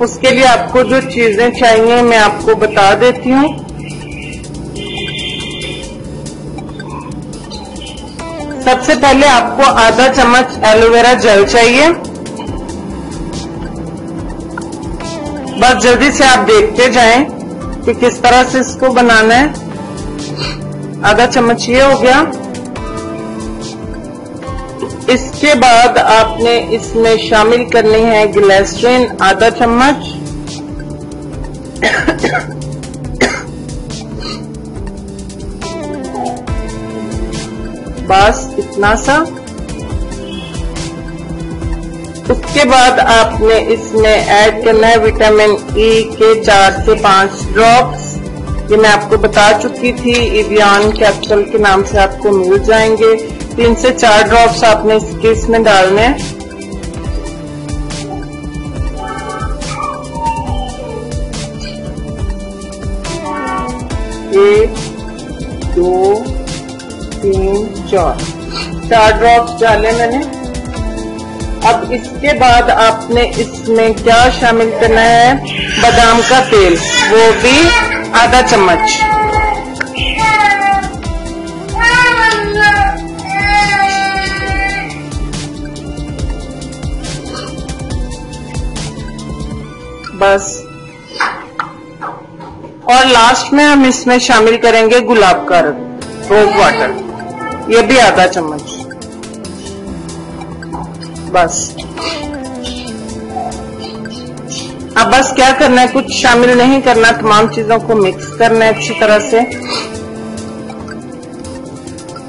उसके लिए आपको जो चीज़ें चाहिए मैं आपको बता देती हूँ। सबसे पहले आपको आधा चम्मच एलोवेरा जेल चाहिए। बस जल्दी से आप देखते जाएँ कि किस तरह से इसको बनाना है। आधा चम्मच ये हो गया। इसके बाद आपने इसमें शामिल करनी है ग्लेस्ट्रीन आधा चम्मच। बस इतना सा। उसके बाद आपने इसमें ऐड करना है विटामिन ई e के चार से पाँच ड्रॉप्स ये मैं आपको बता चुकी थी, इवियान कैप्सूल के नाम से आपको मिल जाएँगे। तीन से चार ड्रॉप्स आपने इसके इसमें डालने हैं। एक, दो, तीन, चार। चार ड्रॉप्स डाले मैंने। अब इसके बाद आपने इसमें क्या शामिल करना है? बादाम का तेल, वो भी आधा चम्मच। बस। और लास्ट में हम इसमें शामिल करेंगे गुलाब का रंग रोज वाटर ये भी आधा चम्मच। बस। अब बस क्या करना है? कुछ शामिल नहीं करना, तमाम चीज़ों को मिक्स करना है अच्छी तरह से।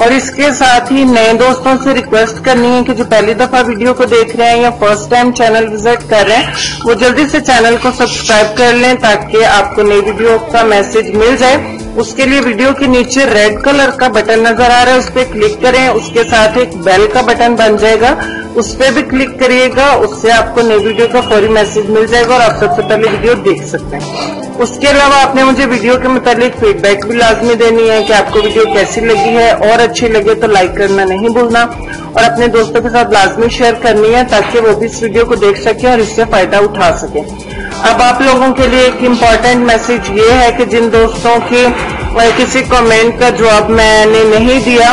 और इसके साथ ही नए दोस्तों से रिक्वेस्ट करनी है कि जो पहली दफ़ा वीडियो को देख रहे हैं या फ़र्स्ट टाइम चैनल विज़िट कर रहे हैं, वो जल्दी से चैनल को सब्सक्राइब कर लें ताकि आपको नई वीडियो का मैसेज मिल जाए। उसके लिए वीडियो के नीचे रेड कलर का बटन नज़र आ रहा है, उस पर क्लिक करें। उसके साथ एक बेल का बटन बन जाएगा। उस पर भी क्लिक करिएगा, उससे आपको नई वीडियो का फौरी मैसेज मिल जाएगा और आप सबसे पहले वीडियो देख सकते हैं। उसके अलावा आपने मुझे वीडियो के मुतालिक फीडबैक भी लाजमी देनी है कि आपको वीडियो कैसी लगी है और अच्छी लगे तो लाइक करना नहीं भूलना। और अपने दोस्तों के साथ लाजमी शेयर करनी है ताकि वो भी इस वीडियो को देख सके और इससे फ़ायदा उठा सके। अब आप लोगों के लिए एक इंपॉर्टेंट मैसेज ये है कि जिन दोस्तों की किसी कमेंट का जवाब मैंने नहीं दिया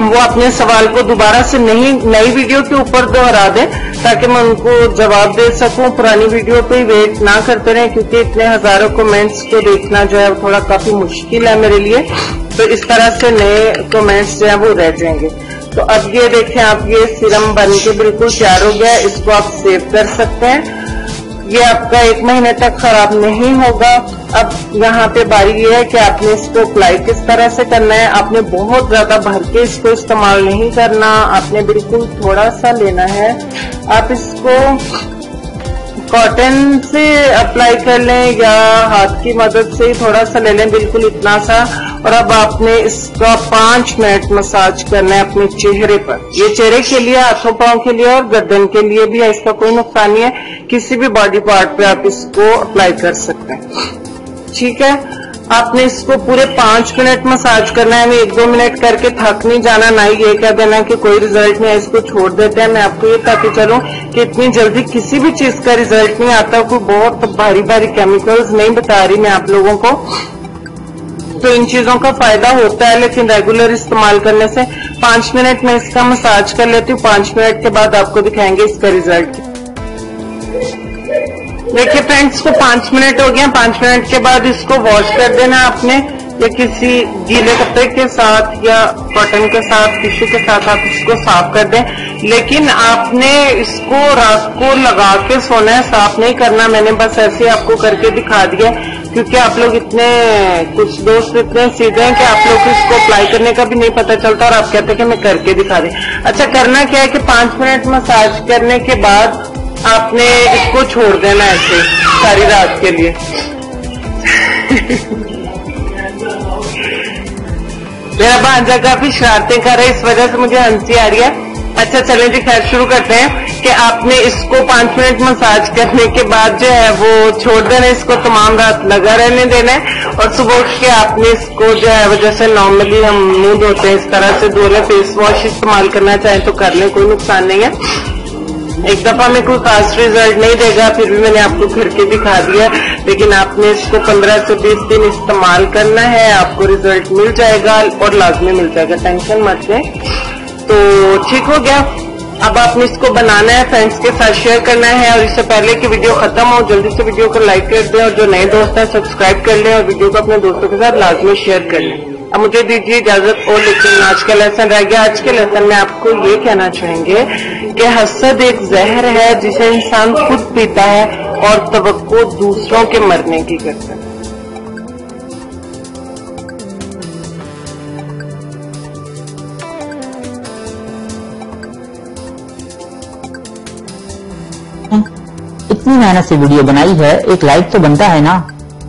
वो अपने सवाल को दोबारा से नहीं, नई वीडियो के ऊपर दोहरा दें, ताकि मैं उनको जवाब दे सकूँ। पुरानी वीडियो पे वेट ना करते रहें, क्योंकि इतने हज़ारों कमेंट्स को देखना जो है थोड़ा काफ़ी मुश्किल है मेरे लिए। तो इस तरह से नए कमेंट्स जो है, वो रह जाएँगे। तो अब ये देखें आप ये सिरम बन के बिल्कुल तैयार हो गया इसको आप सेव कर सकते हैं। ये आपका एक महीने तक खराब नहीं होगा। अब यहाँ पे बारी ये है कि आपने इसको अप्लाई किस तरह से करना है। आपने बहुत ज़्यादा भर के इसको इस्तेमाल नहीं करना। आपने बिल्कुल थोड़ा सा लेना है। आप इसको कॉटन से अप्लाई कर लें या हाथ की मदद से ही थोड़ा सा ले लें। बिल्कुल इतना सा और अब आपने इसका पाँच मिनट मसाज करना है अपने चेहरे पर। ये चेहरे के लिए, हाथों पाँव के लिए और गर्दन के लिए भी है इसका कोई नुकसान नहीं है। किसी भी बॉडी पार्ट पे आप इसको अप्लाई कर सकते हैं। ठीक है? आपने इसको पूरे पाँच मिनट मसाज करना है। मैं एक दो मिनट करके थक नहीं जाना, ना ही ये कह देना कि कोई रिज़ल्ट नहीं है, इसको छोड़ देते हैं। मैं आपको ये ताकि चलूँ कि इतनी जल्दी किसी भी चीज़ का रिज़ल्ट नहीं आता। कोई बहुत भारी भारी केमिकल्स नहीं बता रही मैं आप लोगों को। तो इन चीज़ों का फ़ायदा होता है, लेकिन रेगुलर इस्तेमाल करने से पाँच मिनट में इसका मसाज कर लेती हूँ, पाँच मिनट के बाद आपको दिखाएँगे इसका रिज़ल्ट देखिए फ्रेंड्स को पाँच मिनट हो गया, पाँच मिनट के बाद इसको वॉश कर देना आपने। या किसी गीले कपड़े के साथ या कॉटन के साथ, टिश्यू के साथ आप इसको साफ़ कर दें। लेकिन आपने इसको रात को लगा के सोना है, साफ़ नहीं करना। मैंने बस ऐसे आपको करके दिखा दिया क्योंकि आप लोग इतने, कुछ दोस्त इतने सीधे हैं कि आप लोग को इसको अप्लाई करने का भी नहीं पता चलता और आप कहते हैं कि मैं करके दिखा दें। अच्छा करना क्या है कि पाँच मिनट मसाज करने के बाद आपने इसको छोड़ देना ऐसे, सारी रात के लिए। मेरा भांजा काफ़ी शरारतें कर रहा है, इस वजह से मुझे हँसी आ रही है। अच्छा चले जी, खैर, शुरू करते हैं कि आपने इसको पाँच मिनट मसाज करने के बाद जो है वो छोड़ देना इसको तमाम रात लगा रहने देना है और सुबह उठ के आपने इसको जो है वो जैसे नॉर्मली हम मुँह धोते हैं, इस तरह से धो लें फेस वॉश इस्तेमाल करना चाहें तो कर लें, कोई नुकसान नहीं है। एक दफ़ा में कोई खास रिज़ल्ट नहीं देगा, फिर भी मैंने आपको घर के दिखा दिया। लेकिन आपने इसको 15 से 20 दिन इस्तेमाल करना है, आपको रिज़ल्ट मिल जाएगा और लाजमी मिल जाएगा। टेंशन मत लें। तो ठीक हो गया। अब आपने इसको बनाना है फ्रेंड्स के साथ शेयर करना है और इससे पहले कि वीडियो खत्म हो, जल्दी से वीडियो को लाइक कर दें और जो नए दोस्त हैं सब्सक्राइब कर लें और वीडियो को अपने दोस्तों के साथ लाजमी शेयर कर लें। अब मुझे दीजिए इजाज़त और, लेकिन आज का लेसन रह गया आज के लेसन में आपको ये कहना चाहेंगे कि हसद एक जहर है जिसे इंसान खुद पीता है और तो दूसरों के मरने की करता है। इतनी मेहनत से वीडियो बनाई है, एक लाइक तो बनता है ना।